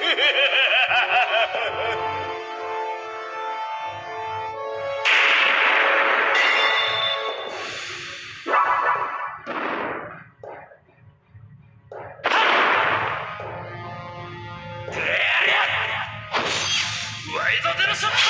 Razor Dinner Surprise!